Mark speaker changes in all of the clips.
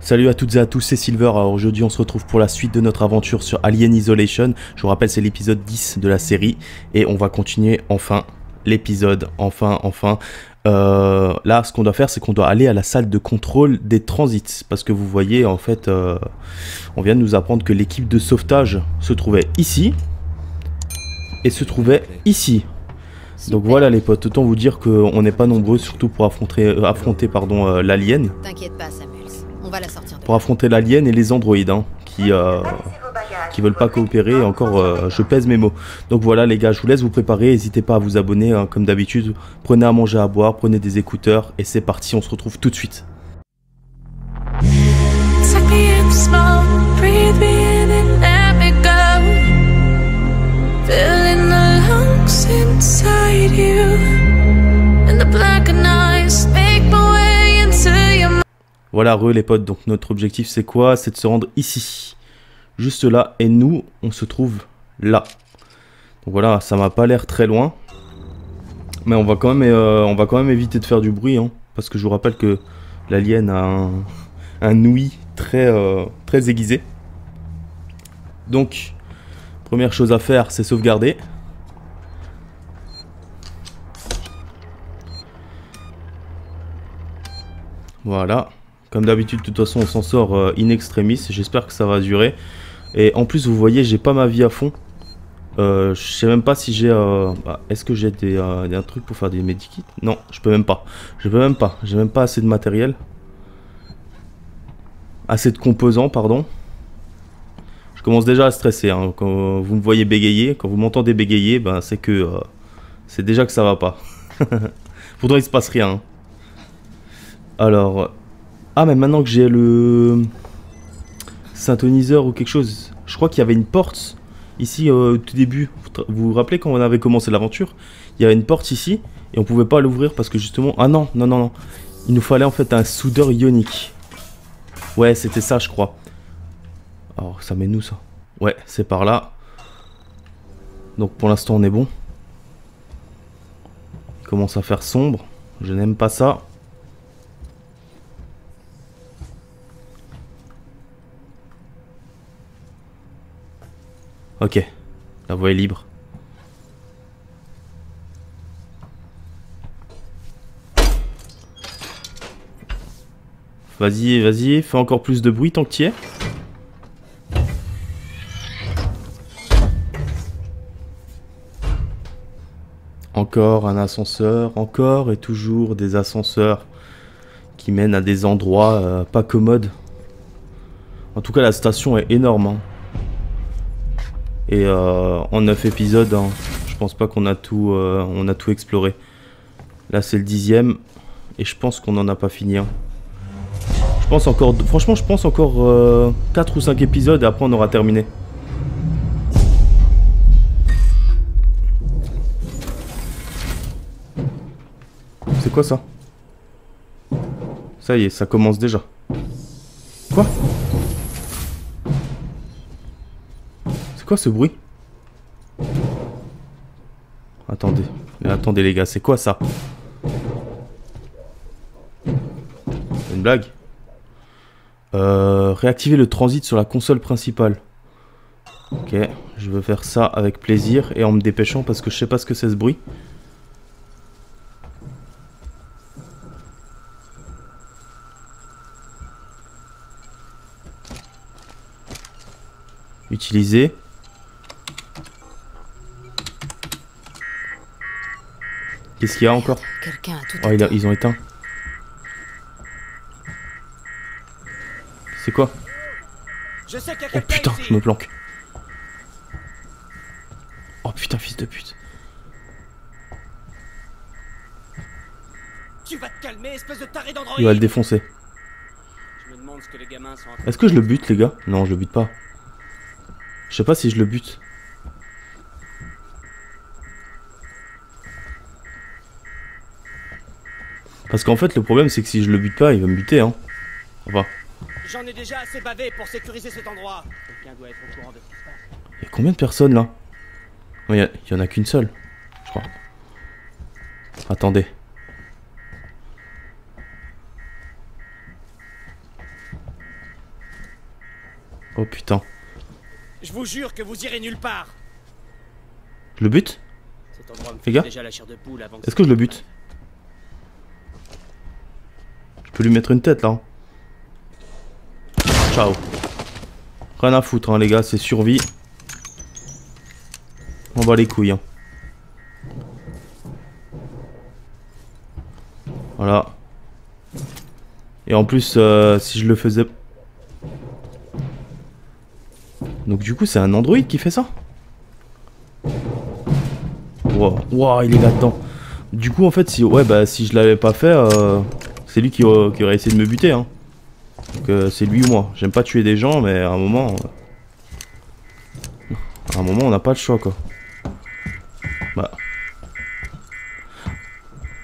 Speaker 1: Salut à toutes et à tous, c'est Silver. Alors aujourd'hui, on se retrouve pour la suite de notre aventure sur Alien Isolation. Je vous rappelle, c'est l'épisode 10 de la série et on va continuer enfin l'épisode. Enfin, enfin. Euh, là, ce qu'on doit faire, c'est qu'on doit aller à la salle de contrôle des transits parce que vous voyez, en fait, euh, on vient de nous apprendre que l'équipe de sauvetage se trouvait ici et se trouvait ici. Donc voilà les potes, autant vous dire qu'on n'est pas nombreux, surtout pour affronter, euh, affronter pardon, l'alien.
Speaker 2: T'inquiète pas, Samuels. On va la sortir de
Speaker 1: Pour affronter l'alien et les androïdes, hein, qui, euh, qui veulent pas coopérer. Et encore, euh, je pèse mes mots. Donc voilà les gars, je vous laisse vous préparer. N'hésitez pas à vous abonner, hein, comme d'habitude. Prenez à manger, à boire, prenez des écouteurs. Et c'est parti, on se retrouve tout de suite. Voilà, re les potes. Donc notre objectif c'est quoi? C'est de se rendre ici. Juste là. Et nous, on se trouve là. Donc voilà, ça m'a pas l'air très loin. Mais on va quand même, euh, on va quand même éviter de faire du bruit. Hein, parce que je vous rappelle que l'alien a un, ouïe très, euh, très aiguisé. Donc, première chose à faire, c'est sauvegarder. Voilà. Comme d'habitude, de toute façon, on s'en sort euh, in extremis. J'espère que ça va durer. Et en plus, vous voyez, j'ai pas ma vie à fond. Euh, je sais même pas si j'ai... euh, bah, Est-ce que j'ai des, euh, un truc pour faire des medikits? Non, je peux même pas. Je peux même pas. J'ai même pas assez de matériel. Assez de composants, pardon. Je commence déjà à stresser. hein. Quand vous me voyez bégayer, quand vous m'entendez bégayer, ben, c'est que... euh, c'est déjà que ça va pas. Pourtant, il se passe rien. hein. Alors... Ah, mais maintenant que j'ai le... Synthoniseur ou quelque chose. Je crois qu'il y avait une porte ici euh, au tout début. Vous vous rappelez quand on avait commencé l'aventure? Il y avait une porte ici et on pouvait pas l'ouvrir parce que justement... Ah non, non, non, non. Il nous fallait en fait un soudeur ionique. Ouais, c'était ça, je crois. Alors, ça met nous, ça. Ouais, c'est par là. Donc, pour l'instant, on est bon. Il commence à faire sombre. Je n'aime pas ça. Ok. La voie est libre. Vas-y, vas-y, fais encore plus de bruit tant que tu es. Encore un ascenseur, encore et toujours des ascenseurs qui mènent à des endroits euh, pas commodes. En tout cas, la station est énorme. hein. Et euh, en 9 épisodes, hein, je pense pas qu'on a tout, euh, a tout exploré. Là, c'est le dixième, et je pense qu'on n'en a pas fini. Je pense encore, franchement, je pense encore 4 ou 5 épisodes, et après on aura terminé. C'est quoi ça? Ça y est, ça commence déjà. Quoi? Quoi ce bruit Attendez, mais attendez les gars, c'est quoi ça Une blague euh, Réactiver le transit sur la console principale. Ok, je veux faire ça avec plaisir et en me dépêchant parce que je sais pas ce que c'est ce bruit. Utiliser. Qu'est-ce qu'il y a encore
Speaker 2: Quelqu'un a tout
Speaker 1: Oh, il a-
Speaker 2: éteint.
Speaker 1: ils ont éteint. C'est quoi Oh putain,
Speaker 3: ici.
Speaker 1: je me planque. Oh putain, fils de pute.
Speaker 3: Tu vas te calmer, espèce de taré.
Speaker 1: Il va le défoncer. Est-ce que je le bute, les gars? Non, je le bute pas. Je sais pas si je le bute. Parce qu'en fait, le problème, c'est que si je le bute pas, il va me buter, hein. Enfin,
Speaker 3: J'en ai déjà assez bavé pour sécuriser cet endroit. Quelqu'un doit être au courant de ce qui se passe.
Speaker 1: il y a combien de personnes, là? Il y, en a qu'une seule, je crois. Attendez. Oh putain.
Speaker 3: Je vous jure que vous irez nulle part.
Speaker 1: Je le bute?
Speaker 3: Poule avant
Speaker 1: Est-ce que je le bute Je peux lui mettre une tête là. Ciao. Rien à foutre hein, les gars, c'est survie. On va les couilles. hein. Voilà. Et en plus, euh, si je le faisais... Donc du coup, c'est un Android qui fait ça? Wow, il est là-dedans. Du coup, en fait, si, ouais, bah, si je l'avais pas fait, euh, c'est lui qui, aurait- qui aurait essayé de me buter. Hein. Donc, euh, c'est lui ou moi. J'aime pas tuer des gens, mais à un moment. euh, à un moment, on n'a pas le choix, quoi. Bah.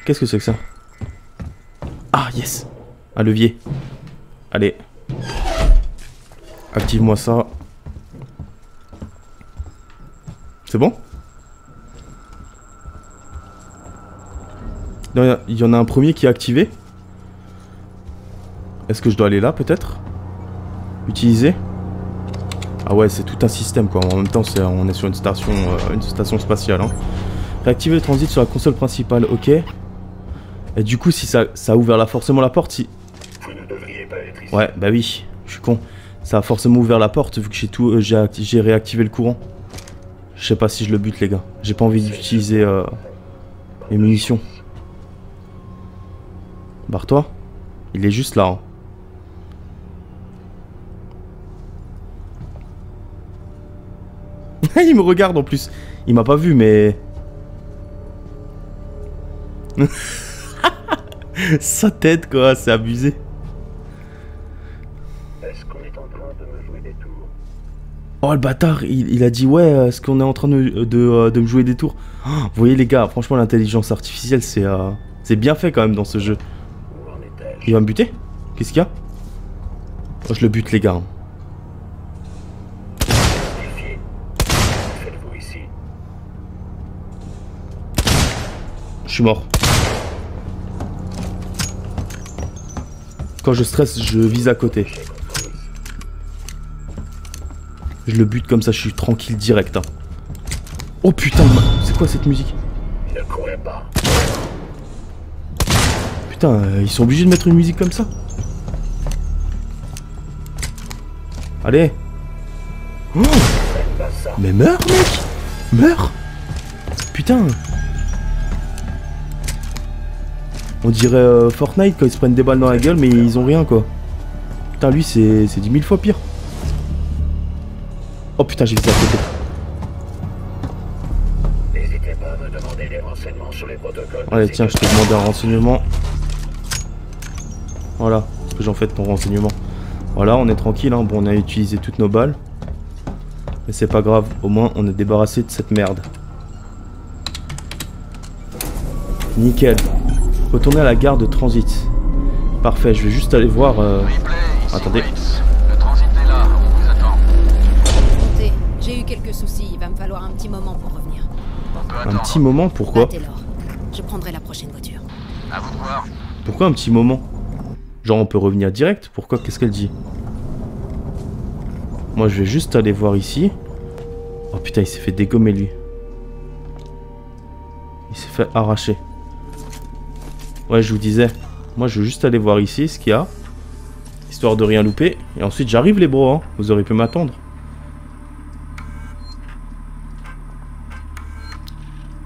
Speaker 1: Qu'est-ce que c'est que ça? Ah, yes Un levier. Allez. Active-moi ça. C'est bon? Il y en a un premier qui est activé. Est-ce que je dois aller là peut-être? Utiliser? Ah ouais, c'est tout un système quoi. En même temps, on est sur une station, euh, une station spatiale. Hein. Réactiver le transit sur la console principale, ok. Et du coup, si ça, ça a ouvert là forcément la porte, si. Ouais, bah oui, je suis con. Ça a forcément ouvert la porte vu que j'ai tout, euh, j'ai réactivé le courant. Je sais pas si je le bute les gars. J'ai pas envie d'utiliser euh, les munitions. Barre-toi. Il est juste là. hein. il me regarde en plus. Il m'a pas vu, mais. Sa tête, quoi, c'est abusé.
Speaker 4: Est-ce qu'on est en train de me jouer des tours?
Speaker 1: Oh le bâtard, il, il a dit ouais, euh, est-ce qu'on est en train de, de, euh, de me jouer des tours? Oh, Vous voyez les gars, franchement l'intelligence artificielle c'est euh, c'est bien fait quand même dans ce jeu. Il va me buter? Qu'est-ce qu'il y a? Oh je le bute les gars. Je suis mort. Quand je stresse, je vise à côté. Je le bute comme ça, je suis tranquille direct. hein. Oh putain, c'est quoi cette musique? Putain, euh, ils sont obligés de mettre une musique comme ça? Allez Oh. Mais meurs, mec Meurs Putain On dirait euh, Fortnite quand ils se prennent des balles dans la gueule, mais ils ont rien, quoi. Putain, lui, c'est c'est 10 000 fois pire. Oh putain, j'ai visé à côté. Allez, tiens, je te demande un renseignement. Voilà, ce que j'en fais de ton renseignement. Voilà, on est tranquille, hein. bon, on a utilisé toutes nos balles. Mais c'est pas grave, au moins on est débarrassé de cette merde. Nickel. Retourner à la gare de transit. Parfait, je vais juste aller voir... euh, Attendez.
Speaker 5: Waits. Le transit est là, on vous attend.
Speaker 2: Comptez, j'ai eu quelques soucis, il va me falloir un petit moment pour revenir.
Speaker 5: On peut
Speaker 1: Un petit moment, pourquoi.
Speaker 2: Je prendrai la prochaine voiture.
Speaker 5: À vous de voir.
Speaker 1: Pourquoi un petit moment? Genre on peut revenir direct? Pourquoi? Qu'est-ce qu'elle dit? Moi je vais juste aller voir ici. Oh putain il s'est fait dégommer lui. Il s'est fait arracher. Ouais je vous disais. Moi je veux juste aller voir ici ce qu'il y a. Histoire de rien louper. Et ensuite j'arrive les bros. hein. Vous auriez pu m'attendre.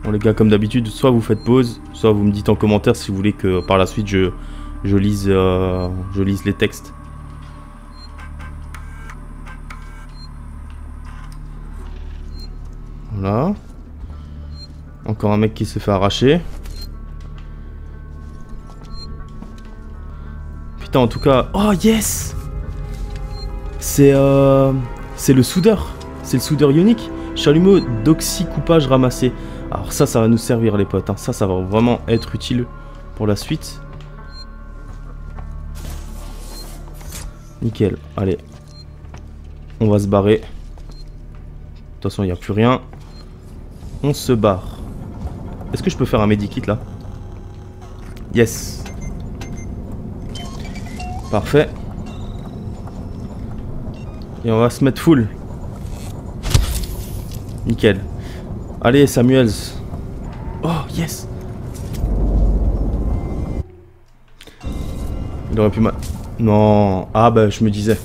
Speaker 1: Bon les gars comme d'habitude soit vous faites pause. Soit vous me dites en commentaire si vous voulez que par la suite je, je lise, euh, je lise les textes. Voilà. Encore un mec qui s'est fait arracher. Putain, en tout cas. Oh yes C'est euh, c'est le soudeur. C'est le soudeur ionique. Chalumeau d'oxycoupage ramassé. Alors ça, ça va nous servir les potes. hein. Ça, ça va vraiment être utile pour la suite. Nickel. Allez. On va se barrer. De toute façon, il n'y a plus rien. On se barre. Est-ce que je peux faire un medikit là? Yes. Parfait. Et on va se mettre full. Nickel. Allez, Samuels. Oh, yes. Il aurait pu ma... Non. Ah, bah, je me disais.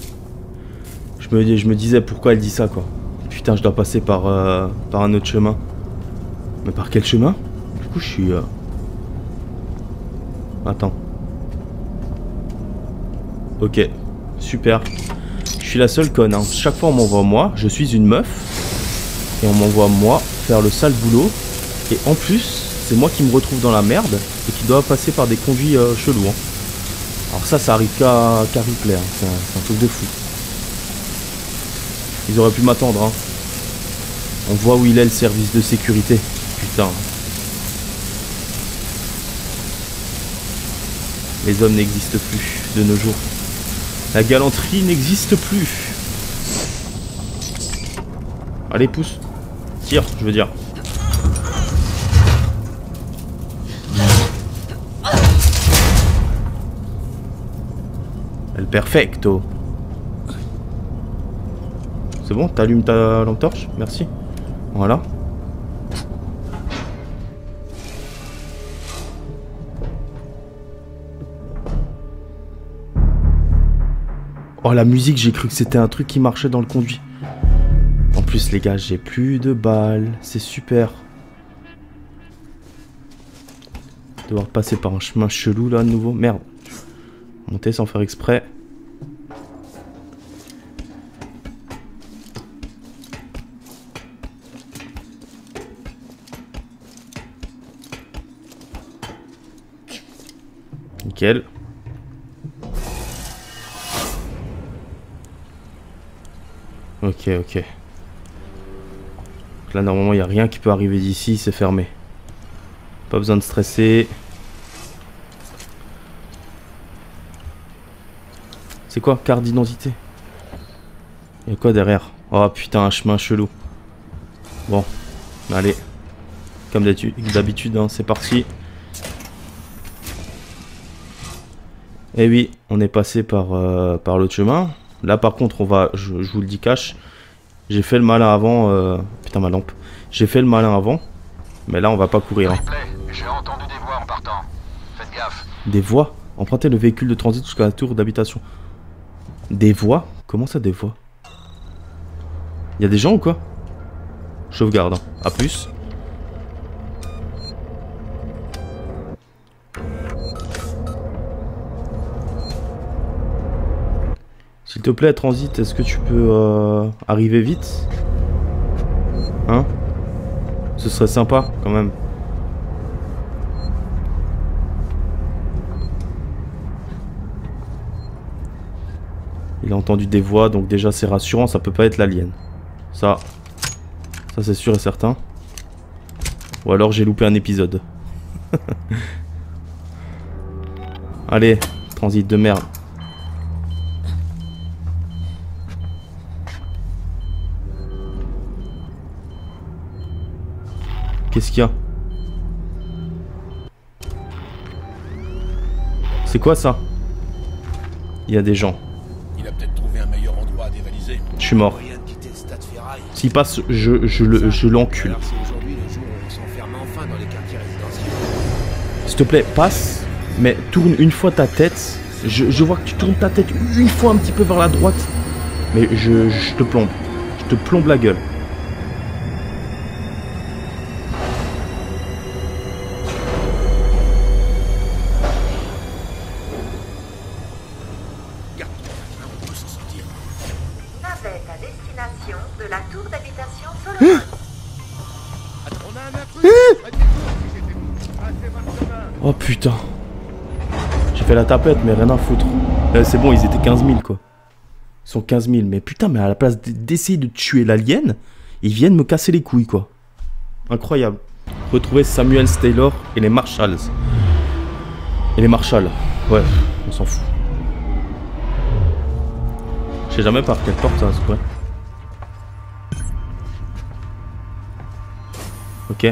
Speaker 1: Je me, disais pourquoi elle dit ça, quoi. Putain, je dois passer par, euh, par un autre chemin. Mais par quel chemin? Du coup, je suis... euh, Attends. Ok. Super. Je suis la seule conne. Hein. Chaque fois, on m'envoie moi. Je suis une meuf. Et on m'envoie moi faire le sale boulot. Et en plus, c'est moi qui me retrouve dans la merde. Et qui doit passer par des conduits euh, chelous. hein. Alors ça, ça arrive qu'à qu'à Ripley. hein. C'est un, un truc de fou. Ils auraient pu m'attendre. Hein. On voit où il est le service de sécurité. Putain. Les hommes n'existent plus de nos jours. La galanterie n'existe plus. Allez, pousse. Tire, je veux dire. El perfecto. C'est bon, t'allumes ta lampe torche? Merci. Voilà. Oh la musique, j'ai cru que c'était un truc qui marchait dans le conduit. En plus les gars, j'ai plus de balles. C'est super. Devoir passer par un chemin chelou là à nouveau. Merde. Monter sans faire exprès. Nickel. Ok, ok. Là, normalement, il n'y a rien qui peut arriver d'ici, c'est fermé. Pas besoin de stresser. C'est quoi Carte d'identité? Il y a quoi derrière? Oh putain, un chemin chelou. Bon, allez. Comme d'habitude, hein, c'est parti. Et oui, on est passé par, euh, par l'autre chemin. Là, par contre, on va, je, je vous le dis cash, j'ai fait le malin avant. euh, Putain, ma lampe. J'ai fait le malin avant. Mais là, on va pas courir. hein.
Speaker 5: Ripley, j'ai entendu des voix en partant. Faites gaffe.
Speaker 1: Des voies Empruntez le véhicule de transit jusqu'à la tour d'habitation. Des voies Comment ça, des voies Il y a des gens ou quoi? Sauvegarde. hein. A plus. Te plaît, transit, est-ce que tu peux euh, arriver vite? Hein? Ce serait sympa, quand même. Il a entendu des voix, donc déjà c'est rassurant, ça peut pas être l'alien. Ça, ça c'est sûr et certain. Ou alors j'ai loupé un épisode. Allez, transit de merde. Qu'est-ce qu'il y a C'est quoi ça Il y a des gens.
Speaker 6: Il a peut-être trouvé un meilleur endroit à dévaliser.
Speaker 1: Je suis mort. S'il passe, je, je le- je l'encule.
Speaker 6: Le.
Speaker 1: S'il te plaît, passe, mais tourne une fois ta tête. Je, je vois que tu tournes ta tête une fois un petit peu vers la droite. Mais je, je te plombe. Je te plombe la gueule. Tapette, mais rien à foutre. Euh, c'est bon, ils étaient 15 000 quoi. Ils sont 15 000. Mais putain, mais à la place d'essayer de tuer l'alien, ils viennent me casser les couilles quoi. Incroyable. Retrouver Samuel Taylor et les Marshalls. Et les Marshalls. Ouais, on s'en fout. Je sais jamais par quelle porte ça se pourrait. Ok.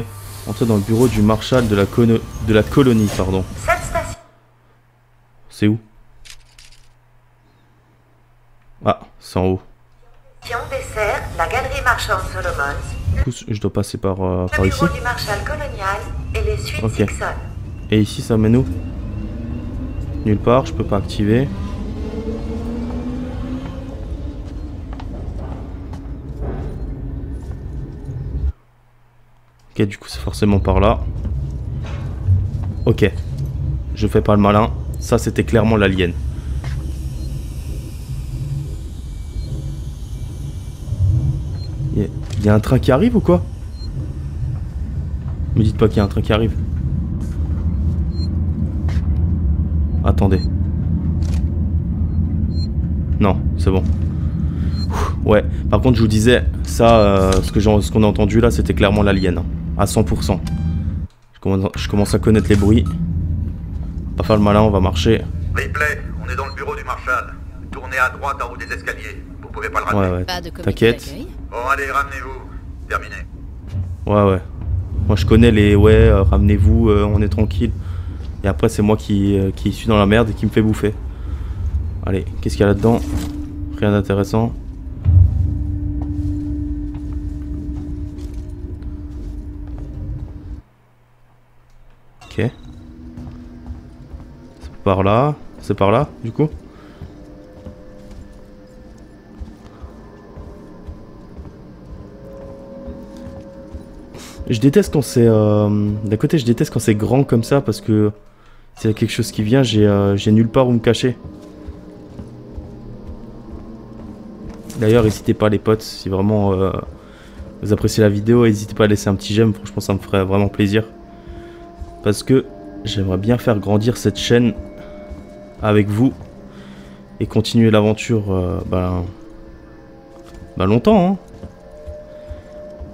Speaker 1: Entrer dans le bureau du Marshal de la, cono- de la colonie, pardon. C'est où? Ah, c'est en haut.
Speaker 7: dessert la galerie marchande Solomons,
Speaker 1: Du coup, je dois passer par, euh, par ici.
Speaker 7: du marshal colonial et les suites.
Speaker 1: Et ici, ça mène où? Nulle part, je peux pas activer. Ok, du coup, c'est forcément par là. Ok. Je fais pas le malin. Ça, c'était clairement l'alien. Il y, a- un train qui arrive ou quoi? Me dites pas qu'il y a un train qui arrive. Attendez. Non, c'est bon. Ouais, par contre, je vous disais, ça, euh, ce qu'on a entendu là, c'était clairement l'alien. hein, à 100%. Je commence, je commence à connaître les bruits. On va Pas faire le malin, on va marcher.
Speaker 4: Ripley, on est dans le bureau du Marshal. Tournez à droite en haut des escaliers. Vous pouvez pas le rater.
Speaker 1: Ouais, ouais.
Speaker 2: Pas de comité
Speaker 1: T'inquiète.
Speaker 4: Bon, allez, ramenez-vous. Terminé.
Speaker 1: Ouais, ouais. Moi, je connais les ouais, euh, ramenez-vous, euh, on est tranquille. Et après, c'est moi qui, euh, qui suis dans la merde et qui me fait bouffer. Allez, qu'est-ce qu'il y a là-dedans? Rien d'intéressant. Ok. Par là. C'est par là, du coup Je déteste quand c'est. euh, D'un côté, je déteste quand c'est grand comme ça parce que s'il y a quelque chose qui vient, j'ai euh, nulle part où me cacher. D'ailleurs, n'hésitez pas, les potes, si vraiment euh, vous appréciez la vidéo, n'hésitez pas à laisser un petit j'aime. Franchement, ça me ferait vraiment plaisir. Parce que j'aimerais bien faire grandir cette chaîne avec vous et continuer l'aventure ben longtemps. Hein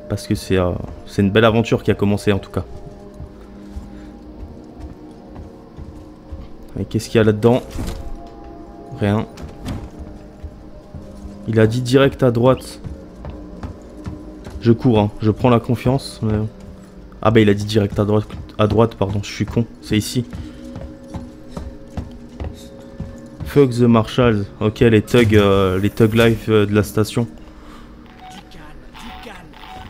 Speaker 1: parce que c'est euh, c'est une belle aventure qui a commencé en tout cas. Et qu'est-ce qu'il y a là-dedans? Rien. Il a dit direct à droite. Je cours, hein. je prends la confiance. mais- Ah bah il a dit direct à droite, à droite, pardon, je suis con. C'est ici. Fuck the Marshall. Ok, les thugs, euh, les thugs life euh, de la station.
Speaker 3: Du calme, du calme.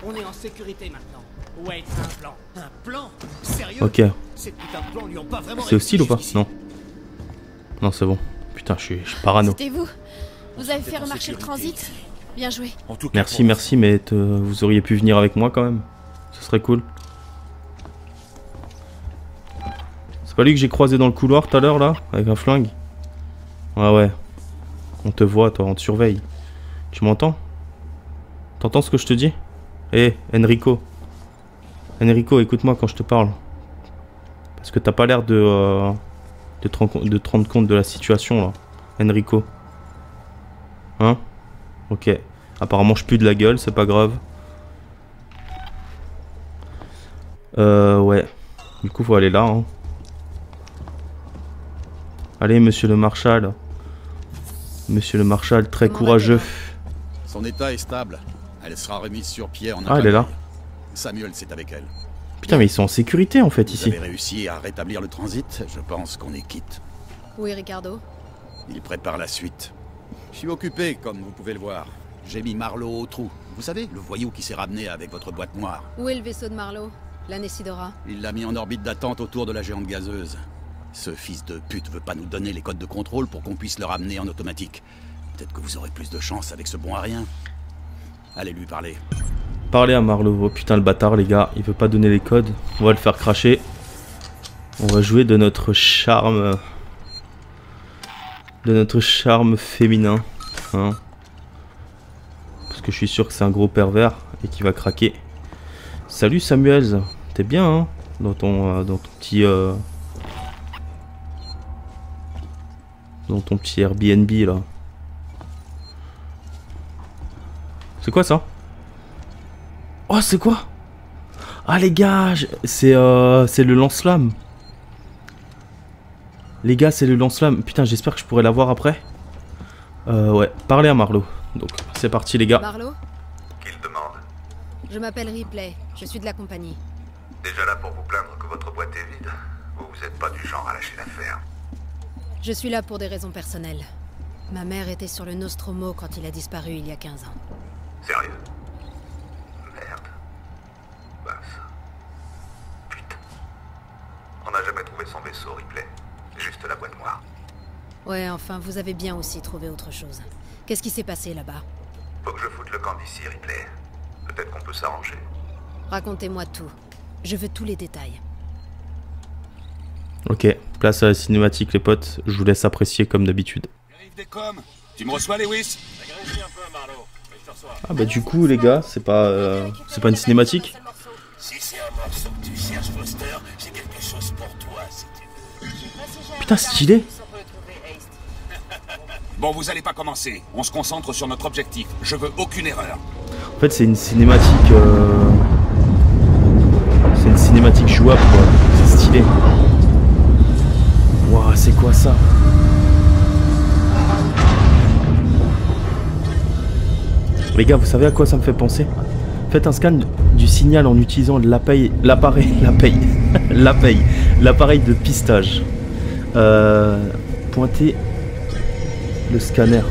Speaker 3: On est en sécurité maintenant. Wait, un plan. Un plan? Sérieux?
Speaker 1: Ok.
Speaker 3: Ces putains de plans lui ont pas vraiment
Speaker 1: C'est hostile ou pas? Non. Non, c'est bon. Putain, je suis, je suis parano.
Speaker 2: C'était vous? Vous avez fait remarcher le transit? Bien joué.
Speaker 6: En tout cas,
Speaker 1: Merci, merci, mais te- vous auriez pu venir avec moi quand même. Ce serait cool. C'est pas lui que j'ai croisé dans le couloir tout à l'heure là Avec un flingue? Ouais, ouais. On te voit, toi, on te surveille. Tu m'entends? T'entends ce que je te dis? Eh, Enrico. Enrico, écoute-moi quand je te parle. Parce que t'as pas l'air de, euh, de, te rendre, compte de la situation là. Enrico. Hein? Ok. Apparemment, je pue de la gueule, c'est pas grave. Euh, ouais. Du coup, faut aller là. Hein. Allez, monsieur le marshal. Monsieur le marshal, très courageux.
Speaker 8: Son état est stable. Elle sera remise sur pied en un
Speaker 1: Ah, elle est là.
Speaker 8: Samuel, c'est avec elle.
Speaker 1: Putain, mais ils sont en sécurité en fait
Speaker 8: Vous
Speaker 1: ici.
Speaker 8: avez réussi à rétablir le transit Je pense qu'on est quitte.
Speaker 2: Oui, Ricardo.
Speaker 8: Il prépare la suite. Je suis occupé, comme vous pouvez le voir. J'ai mis Marlowe au trou. Vous savez, le voyou qui s'est ramené avec votre boîte noire.
Speaker 2: Où est le vaisseau de Marlowe? La Nessidora
Speaker 8: Il l'a mis en orbite d'attente autour de la géante gazeuse. Ce fils de pute veut pas nous donner les codes de contrôle pour qu'on puisse le ramener en automatique. Peut-être que vous aurez plus de chance avec ce bon à rien. Allez lui parler.
Speaker 1: Parlez à Marlowe. Oh putain, le bâtard, les gars. Il veut pas donner les codes. On va le faire cracher. On va jouer de notre charme. De notre charme féminin. Hein. Parce que je suis sûr que c'est un gros pervers et qu'il va craquer. Salut Samuel. T'es bien, hein Dans ton, euh, dans ton petit. euh, Dans ton petit Airbnb là. C'est quoi ça? Oh, c'est quoi? Ah, les gars, je- c'est euh, c'est le lance-flamme. Les gars, c'est le lance-flamme. Putain, j'espère que je pourrai l'avoir après. Euh, ouais, parlez à Marlowe. Donc, c'est parti, les gars.
Speaker 2: Marlowe?
Speaker 4: Qu'il demande.
Speaker 2: Je m'appelle Ripley. Je suis de la compagnie.
Speaker 4: Déjà là pour vous plaindre que votre boîte est vide Ou vous n'êtes pas du genre à lâcher l'affaire
Speaker 2: Je suis là pour des raisons personnelles. Ma mère était sur le Nostromo quand il a disparu il y a 15 ans.
Speaker 4: Sérieux Merde. Ça. Putain. On n'a jamais trouvé son vaisseau, Ripley. Juste la boîte noire.
Speaker 2: Ouais, enfin, vous avez bien aussi trouvé autre chose. Qu'est-ce qui s'est passé là-bas?
Speaker 4: Faut que je foute le camp d'ici, Ripley. Peut-être qu'on peut s'arranger.
Speaker 2: Racontez-moi tout. Je veux tous les détails.
Speaker 1: Ok, place à la cinématique les potes, je vous laisse apprécier comme d'habitude.
Speaker 9: Tu me reçois, Lewis?
Speaker 1: Ah bah du coup les gars, c'est pas euh, c'est pas une cinématique?
Speaker 10: Si c'est un morceau que tu cherches, Foster, j'ai quelque chose pour toi, si tu veux.
Speaker 1: Putain stylé
Speaker 9: Bon, vous allez pas commencer. On se concentre sur notre objectif. Je veux aucune erreur.
Speaker 1: En fait c'est une cinématique euh, C'est une cinématique jouable quoi, c'est stylé. C'est quoi ça Les gars, vous savez à quoi ça me fait penser Faites un scan du signal en utilisant l'appareil, l'appareil, l'appareil, l'appareil, de pistage. Euh, pointez le scanner.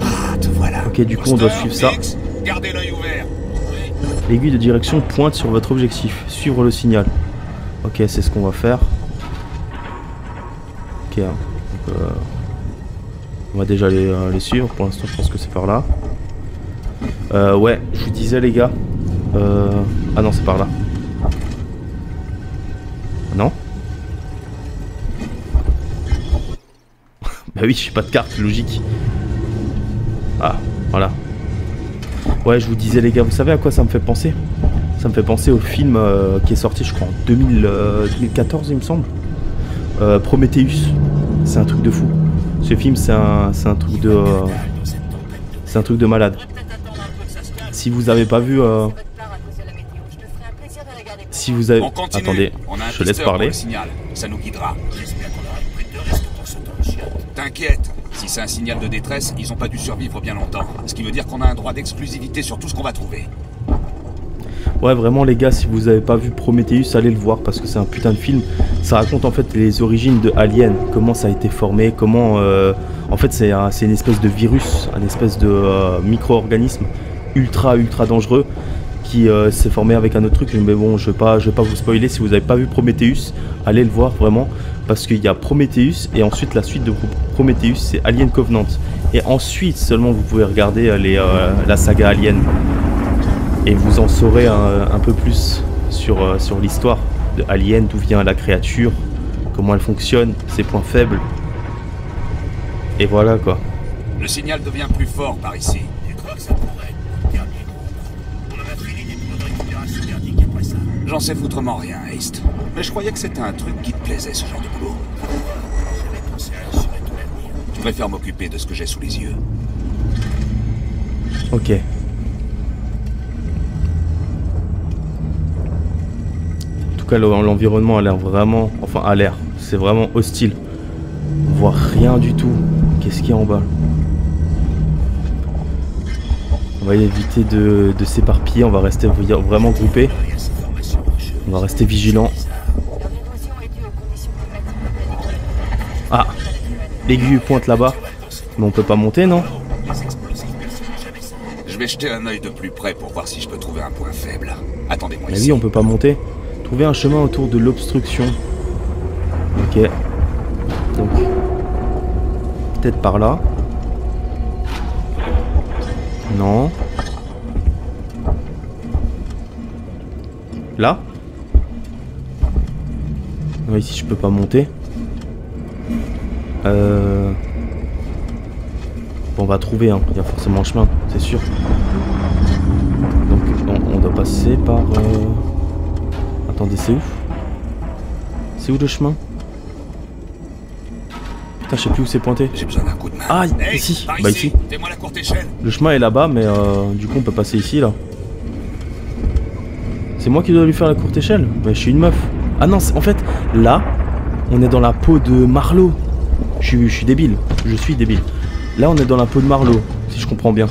Speaker 9: Ah, te voilà.
Speaker 1: Ok, du coup, on doit suivre ça.
Speaker 9: Hicks, Gardez l'œil ouvert.
Speaker 1: L'aiguille de direction pointe sur votre objectif. Suivre le signal. Ok, c'est ce qu'on va faire. Euh, on va déjà les, euh, les suivre. Pour l'instant, je pense que c'est par là. Euh, ouais, je vous disais, les gars. Euh, Ah non, c'est par là. Non Bah oui, j'ai pas de carte, logique. Ah, voilà. Ouais, je vous disais les gars, vous savez à quoi ça me fait penser? Ça me fait penser au film qui est sorti, je crois, en 2000, euh, 2014, il me semble. Euh, Prometheus. C'est un truc de fou. Ce film, c'est un, truc de, euh, c'est un truc de malade. Si vous avez pas vu, euh, si vous avez, attendez,
Speaker 9: On a un
Speaker 1: je te laisse parler.
Speaker 9: Ça nous guidera. T'inquiète. Si c'est un signal de détresse, ils ont pas dû survivre bien longtemps. Ce qui veut dire qu'on a un droit d'exclusivité sur tout ce qu'on va trouver.
Speaker 1: Ouais, vraiment, les gars, si vous avez pas vu Prometheus, allez le voir parce que c'est un putain de film. Ça raconte en fait les origines de Alien, comment ça a été formé, comment. euh, en fait, c'est un- c'est une espèce de virus, un espèce de euh, micro-organisme ultra, ultra dangereux qui euh, s'est formé avec un autre truc. Mais bon, je vais pas, je vais pas vous spoiler. Si vous avez pas vu Prometheus, allez le voir vraiment parce qu'il y a Prometheus et ensuite la suite de Pro- Prometheus, c'est Alien Covenant. Et ensuite seulement vous pouvez regarder la saga Alien et vous en saurez un, un peu plus sur, euh, sur l'histoire de Alien, d'où vient la créature, comment elle fonctionne, ses points faibles. Et voilà quoi.
Speaker 9: Le signal devient plus fort par ici.
Speaker 10: Tu crois que ça pourrait être le dernier gros coup On en a fini des pilotes de récupération verdict après ça.
Speaker 9: J'en sais foutrement rien, East. Mais je croyais que c'était un truc qui te plaisait, ce genre de boulot.
Speaker 10: J'avais pensé à assurer ton avenir.
Speaker 9: Je préfère m'occuper de ce que j'ai sous les yeux.
Speaker 1: Ok. Cas, l'environnement a l'air vraiment. Enfin, a l'air. C'est vraiment hostile. On voit rien du tout. Qu'est-ce qu'il y a en bas? On va éviter de, de s'éparpiller. On va rester vraiment
Speaker 10: jeu.
Speaker 1: On va rester vigilants. Ah L'aiguille pointe là-bas. Mais on peut pas monter, non?
Speaker 9: Je vais jeter un œil de plus près pour voir si je peux trouver un point faible. Attendez-moi
Speaker 1: Mais oui, on peut pas monter. Trouver un chemin autour de l'obstruction. Ok. Donc. Peut-être par là. Non. Là Non, ici je peux pas monter. Euh... Bon, on va trouver, hein. il y a forcément un chemin, c'est sûr. Donc on, on doit passer par... euh, Attendez, c'est où? C'est où le chemin? Putain, je sais plus où c'est pointé.
Speaker 9: J'ai besoin d'un coup de main.
Speaker 1: Ah,
Speaker 9: Hey,
Speaker 1: ici. Bah
Speaker 9: ici. la courte échelle.
Speaker 1: Le chemin est là-bas, mais euh, du coup on peut passer ici là. C'est moi qui dois lui faire la courte échelle? Mais je suis une meuf. Ah non, en fait, là, on est dans la peau de Marlowe. Je suis, je suis débile. Je suis débile. Là, on est dans la peau de Marlowe, si je comprends bien.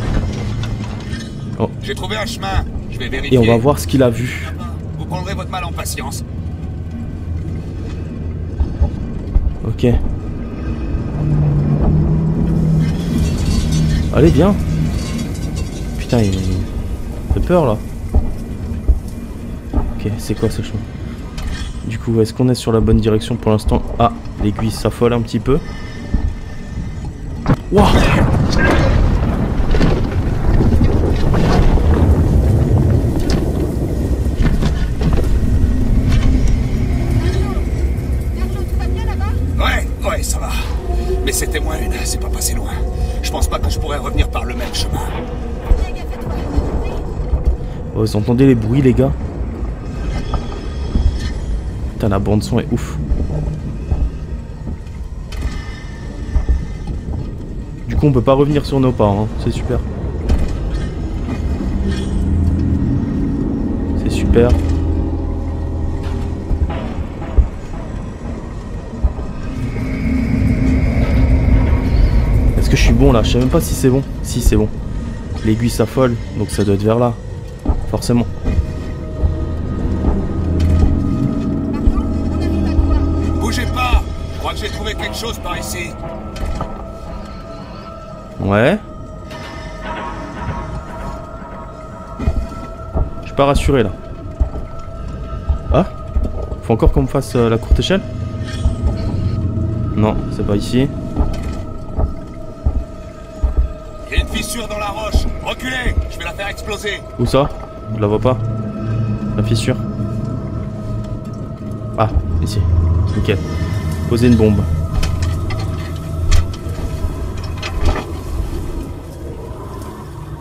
Speaker 9: J'ai trouvé un chemin. Je vais vérifier.
Speaker 1: Et on va voir ce qu'il a vu.
Speaker 9: Prendrez votre mal en patience.
Speaker 1: Ok. Allez, viens. Putain, il fait peur là. Ok, c'est quoi ce chemin? Du coup, est-ce qu'on est sur la bonne direction pour l'instant? Ah, l'aiguille s'affole un petit peu. Wouah Oh, vous entendez les bruits, les gars Putain, la bande son est ouf. Du coup, on peut pas revenir sur nos pas, hein. c'est super. C'est super. Est-ce que je suis bon là? Je sais même pas si c'est bon. Si, c'est bon. L'aiguille s'affole, donc ça doit être vers là. Forcément.
Speaker 9: Bougez pas Je crois que j'ai trouvé quelque chose par ici.
Speaker 1: Ouais. Je suis pas rassuré là. Ah Faut encore qu'on me fasse euh, la courte échelle? Non, c'est pas ici.
Speaker 9: Il y a une fissure dans la roche. Reculez Je vais la faire exploser.
Speaker 1: Où ça? La vois pas. La fissure. Ah, ici. Nickel. Poser une bombe.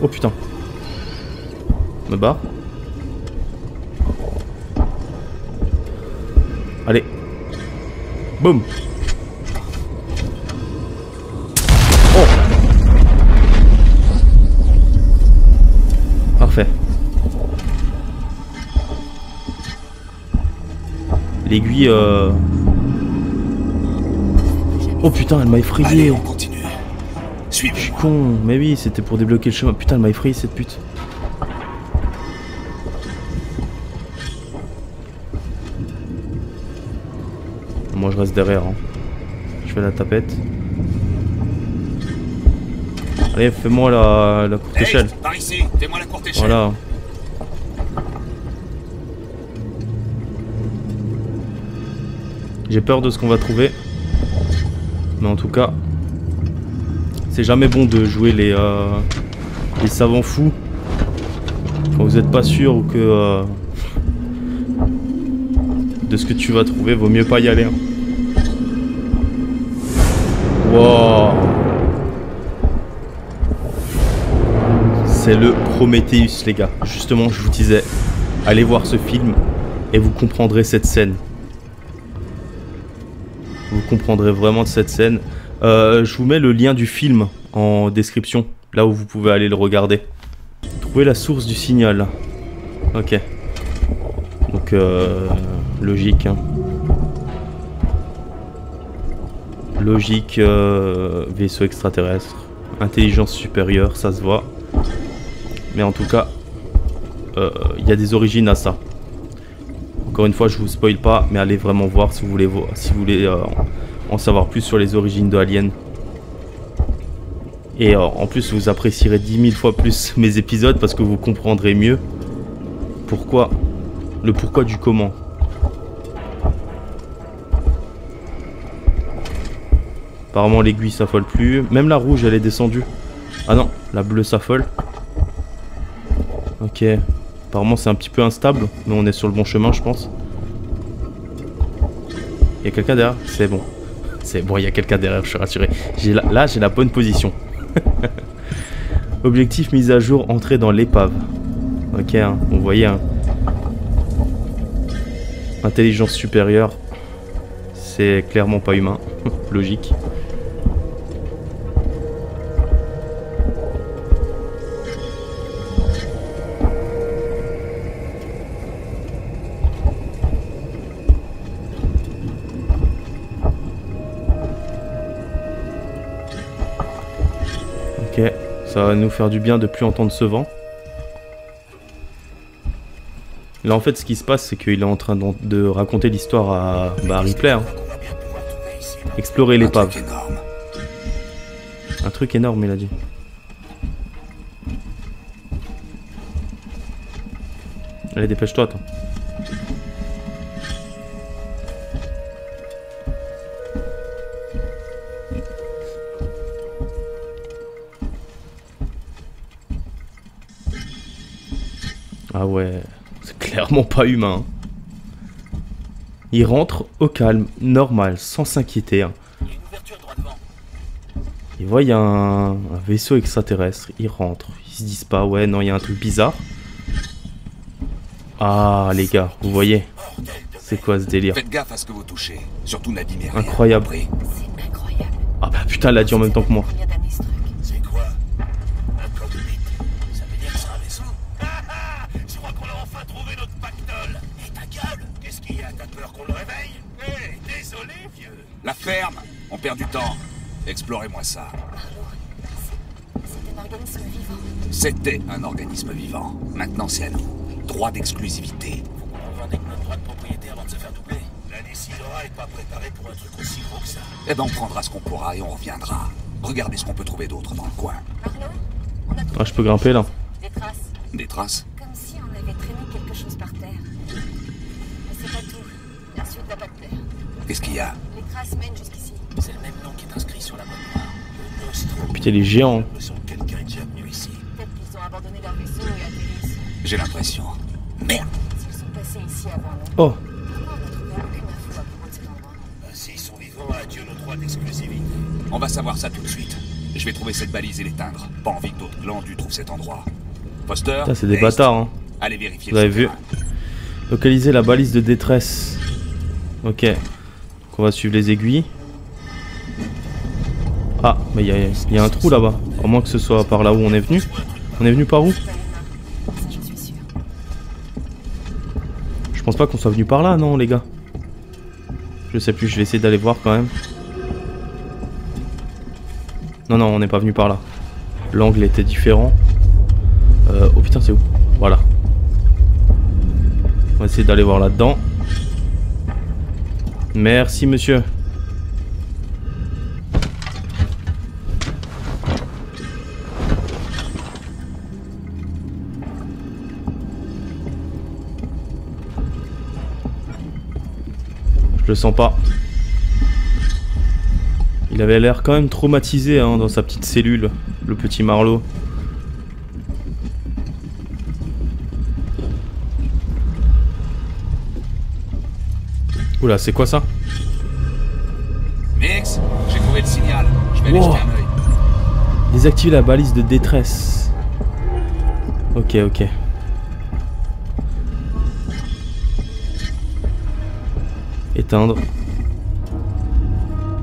Speaker 1: Oh putain. Me barre. Allez. Boum. Oh. Parfait. L'aiguille euh... Oh putain, elle m'a effrayé.
Speaker 9: Allez, on continue.
Speaker 1: Je suis con, mais oui, c'était pour débloquer le chemin. Putain, elle m'a effrayé cette pute. Moi je reste derrière. hein. Je fais la tapette. Allez, fais-moi la, la courte
Speaker 9: Hey,
Speaker 1: échelle.
Speaker 9: par ici, fais-moi la courte échelle.
Speaker 1: Voilà. J'ai peur de ce qu'on va trouver. Mais en tout cas, c'est jamais bon de jouer les, euh, les savants fous quand vous n'êtes pas sûr ou que euh, de ce que tu vas trouver, vaut mieux pas y aller. hein. Wow. C'est le Prometheus, les gars. Justement, je vous disais, allez voir ce film et vous comprendrez cette scène. Comprendrez vraiment de cette scène. Euh, je vous mets le lien du film en description, là où vous pouvez aller le regarder. Trouver la source du signal. Ok. Donc, euh, logique. hein. Logique, euh, vaisseau extraterrestre. Intelligence supérieure, ça se voit. Mais en tout cas, il y a des origines à ça. Encore une fois, je vous spoil pas, mais allez vraiment voir si vous voulez, vo- si vous voulez en savoir plus sur les origines de Alien. Et euh, en plus, vous apprécierez 10 000 fois plus mes épisodes parce que vous comprendrez mieux pourquoi, le pourquoi du comment. Apparemment, l'aiguille s'affole plus. Même la rouge, elle est descendue. Ah non, la bleue s'affole. Ok. Apparemment, c'est un petit peu instable, mais on est sur le bon chemin, je pense. Il y a quelqu'un derrière C'est bon. C'est bon, il y a quelqu'un derrière, je suis rassuré. J'ai la- Là, j'ai la bonne position. Objectif mise à jour, entrer dans l'épave. Ok, hein, vous voyez. hein. Intelligence supérieure. C'est clairement pas humain. Logique. Ça va nous faire du bien de plus entendre ce vent. Là en fait ce qui se passe c'est qu'il est en train de, raconter l'histoire à bah, Harry Player. Hein. Explorer l'épave. Un truc énorme il a dit. Allez dépêche-toi attends. Pas humain. Il rentre au calme, normal, sans s'inquiéter. hein. Il voit il y a un, un vaisseau extraterrestre, il rentre. Ils se disent pas, ouais, non, il y a un truc bizarre. Ah, les gars, vous voyez C'est quoi ce délire?
Speaker 9: Faites gaffe à ce que vous touchez. Surtout n'abîmez rien.
Speaker 1: Incroyable.
Speaker 2: incroyable.
Speaker 1: Ah bah putain, elle l'a dit en même temps que moi.
Speaker 9: La ferme On perd du temps. Explorez-moi ça.
Speaker 2: C'est un organisme vivant.
Speaker 9: C'était un organisme vivant. Maintenant, c'est à nous. Droit d'exclusivité. Faut qu'on revendique notre droit de propriété avant de se faire doubler. La Décidera est pas préparée pour un truc aussi gros que ça. Eh ben, on prendra ce qu'on pourra et on reviendra. Regardez ce qu'on peut trouver d'autre dans le coin.
Speaker 2: Marlowe On a
Speaker 1: Ah, je peux grimper là.
Speaker 2: des traces.
Speaker 9: Des traces
Speaker 2: Comme si on avait traîné quelque chose par terre. Mais c'est pas tout. La suite va pas te plaire.
Speaker 9: Qu'est-ce qu'il y a?
Speaker 2: Les jusqu'ici.
Speaker 9: C'est le même nom qui est inscrit sur la boîte noire. Le Nostro.
Speaker 1: Putain, il est géant.
Speaker 9: Me semble que quelqu'un est déjà venu ici.
Speaker 2: Peut-être qu'ils ont abandonné leur vaisseau et atterri ici.
Speaker 9: J'ai l'impression. Merde
Speaker 2: S'ils sont passés ici avant nous,
Speaker 1: Oh,
Speaker 2: pourquoi on n'a trouvé aucune info à propos de cet endroit?
Speaker 9: S'ils sont vivants, adieu nos droits d'exclusivité. On va savoir ça tout de suite. Je vais trouver cette balise et l'éteindre. Pas envie que d'autres glandus trouvent cet endroit. Foster
Speaker 1: putain, c'est des bâtards, hein.
Speaker 9: Allez vérifier
Speaker 1: Vous avez vu. Localiser la balise de détresse. Ok. On va suivre les aiguilles. Ah, mais il y a, un trou là-bas. À moins que ce soit par là où on est venu. On est venu par où? Je pense pas qu'on soit venu par là, non, les gars? Je sais plus, je vais essayer d'aller voir quand même. Non, non, on n'est pas venu par là. L'angle était différent. Euh, oh putain, c'est où? Voilà. On va essayer d'aller voir là-dedans. Merci, monsieur. Je le sens pas. Il avait l'air quand même traumatisé hein, dans sa petite cellule, le petit Marlowe. Oula, c'est quoi ça
Speaker 9: Mix, j'ai trouvé le signal. Je vais aller
Speaker 1: Wow.
Speaker 9: jeter un œil.
Speaker 1: Désactiver la balise de détresse. Ok, ok. Éteindre.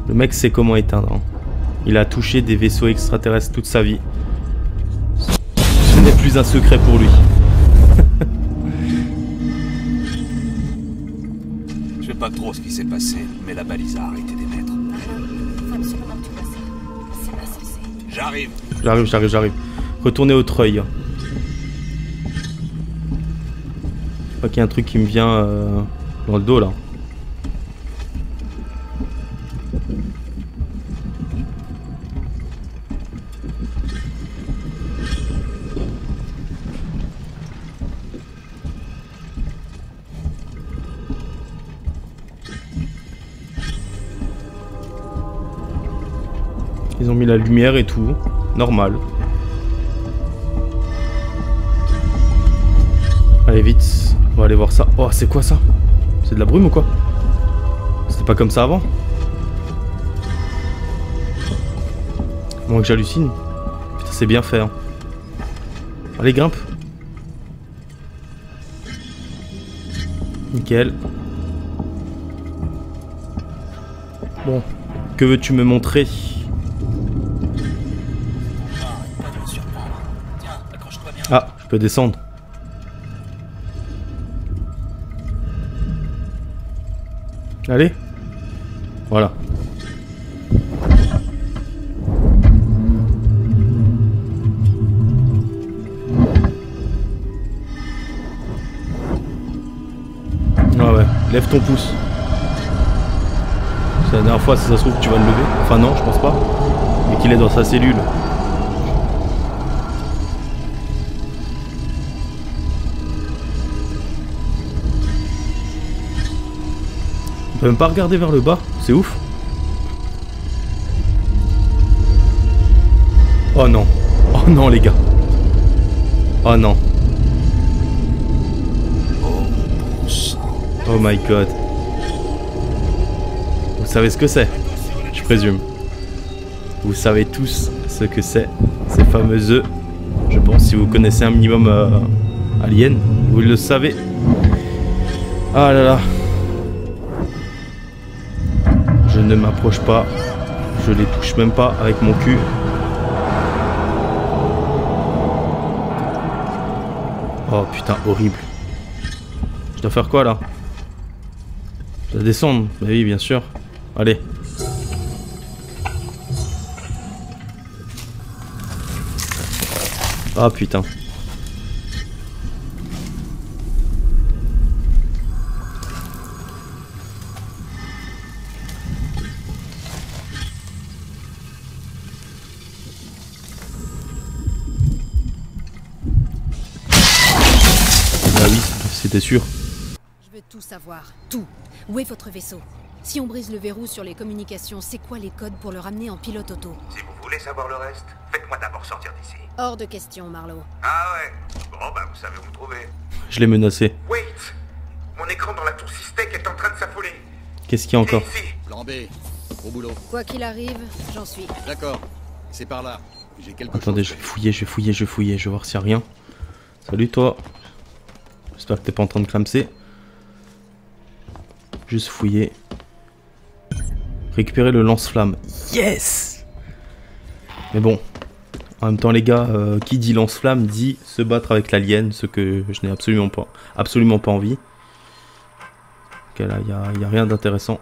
Speaker 1: Le mec sait comment éteindre. hein. Il a touché des vaisseaux extraterrestres toute sa vie. Ce n'est plus un secret pour lui.
Speaker 9: Pas trop ce qui s'est passé, mais la balise a arrêté d'émettre. J'arrive.
Speaker 1: J'arrive, j'arrive, j'arrive. Retournez au treuil. Je crois qu'il y a un truc qui me vient euh, dans le dos là. La lumière et tout. Normal. Allez vite, on va aller voir ça. Oh, c'est quoi ça? C'est de la brume ou quoi? C'était pas comme ça avant? Moi que j'hallucine. Putain, c'est bien fait. hein. Allez, grimpe. Nickel. Bon, que veux-tu me montrer? Je descendre. Allez. Voilà. Ah ouais, lève ton pouce. C'est la dernière fois, si ça se trouve, tu vas le lever. Enfin non, je pense pas. Mais qu'il est dans sa cellule. Pas regarder vers le bas, c'est ouf. Oh non. Oh non les gars. Oh non. Oh my god. Vous savez ce que c'est Je présume. Vous savez tous ce que c'est, ces fameux œufs. Je pense si vous connaissez un minimum euh, Alien, vous le savez. Ah là là. Je ne m'approche pas. Je les touche même pas avec mon cul. Oh putain, horrible. Je dois faire quoi là? Je dois descendre Bah oui, bien sûr. Allez. Ah putain. C'était sûr.
Speaker 11: Je veux tout savoir. Tout. Où est votre vaisseau? Si on brise le verrou sur les communications, c'est quoi les codes pour le ramener en pilote auto?
Speaker 4: Si vous voulez savoir le reste, faites-moi d'abord sortir d'ici.
Speaker 11: Hors de question, Marlowe.
Speaker 4: Ah ouais Bon bah vous savez où me trouver.
Speaker 1: Je l'ai menacé.
Speaker 4: Wait Mon écran dans la tour Systec est en train de s'affoler.
Speaker 1: Qu'est-ce qu'il y a encore?
Speaker 4: Ici
Speaker 8: Plan B. Au boulot.
Speaker 11: Quoi qu'il arrive, j'en suis.
Speaker 8: D'accord. C'est par là. J'ai quelque
Speaker 1: Attendez,
Speaker 8: chose.
Speaker 1: je vais fouiller, je vais fouiller, je vais fouiller, je vais voir s'il y a rien. Salut toi. J'espère que t'es pas en train de clamser. Juste fouiller. Récupérer le lance-flamme. Yes Mais bon, en même temps les gars, euh, qui dit lance-flamme dit se battre avec l'alien, ce que je n'ai absolument pas, absolument pas envie. Ok là, il a, a rien d'intéressant.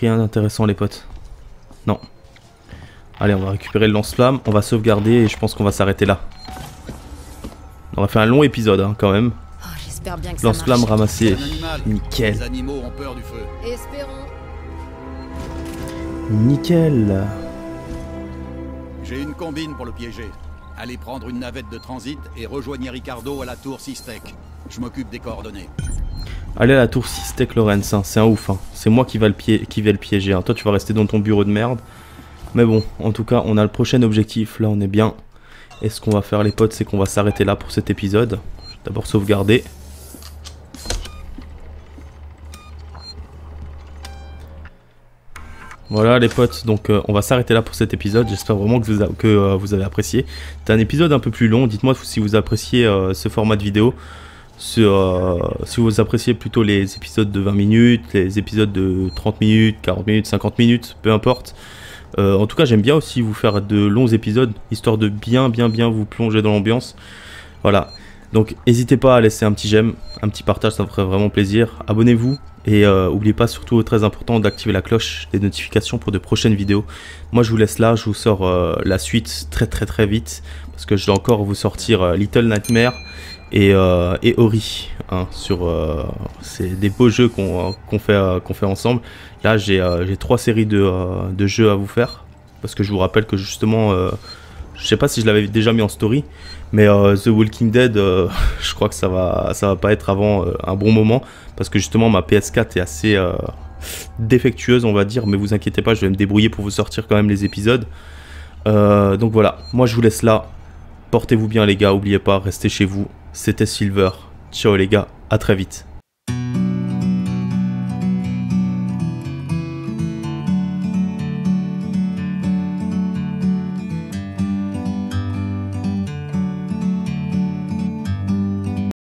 Speaker 1: Rien d'intéressant les potes. Non. Allez, on va récupérer le lance-flamme, on va sauvegarder et je pense qu'on va s'arrêter là. On va faire un long épisode hein, quand même.
Speaker 11: Oh, j'espère bien que ça
Speaker 1: Lance-flamme
Speaker 11: marche.
Speaker 1: ramassé.
Speaker 8: Un.
Speaker 1: Nickel.
Speaker 8: Les animaux ont peur du feu.
Speaker 11: Espérons.
Speaker 1: Nickel.
Speaker 8: J'ai une combine pour le piéger. Allez prendre une navette de transit et rejoignez Ricardo à la tour Sistec. Je m'occupe des coordonnées.
Speaker 1: Allez à la tour Sistek Lorenz, hein, c'est un ouf. hein. C'est moi qui va le, pié- qui vais le piéger. hein. Toi, tu vas rester dans ton bureau de merde. Mais bon, en tout cas, on a le prochain objectif. Là, on est bien. Et ce qu'on va faire, les potes, c'est qu'on va s'arrêter là pour cet épisode. D'abord sauvegarder. Voilà les potes, donc euh, on va s'arrêter là pour cet épisode. J'espère vraiment que, euh, vous avez apprécié. C'est un épisode un peu plus long. Dites-moi si vous appréciez euh, ce format de vidéo. Si vous appréciez plutôt les épisodes de 20 minutes, les épisodes de 30 minutes, 40 minutes, 50 minutes, peu importe. Euh, en tout cas, j'aime bien aussi vous faire de longs épisodes, histoire de bien, bien, bien vous plonger dans l'ambiance. Voilà. Donc, n'hésitez pas à laisser un petit j'aime, un petit partage, ça me ferait vraiment plaisir. Abonnez-vous et euh, n'oubliez pas, surtout très important, d'activer la cloche des notifications pour de prochaines vidéos. Moi, je vous laisse là, je vous sors euh, la suite très, très, très vite parce que je dois encore vous sortir euh, Little Nightmare et, euh, et Ori hein, sur euh, c'est des beaux jeux qu'on qu'on fait euh, qu'on fait ensemble. Là j'ai trois séries de, jeux à vous faire parce que je vous rappelle que justement je sais pas si je l'avais déjà mis en story mais The Walking Dead je crois que ça va va pas être avant un bon moment parce que justement ma PS4 est assez défectueuse on va dire mais vous inquiétez pas je vais me débrouiller pour vous sortir quand même les épisodes. Donc voilà moi je vous laisse là. Portez-vous bien les gars, oubliez pas, restez chez vous. C'était Silver. Ciao les gars, à très vite.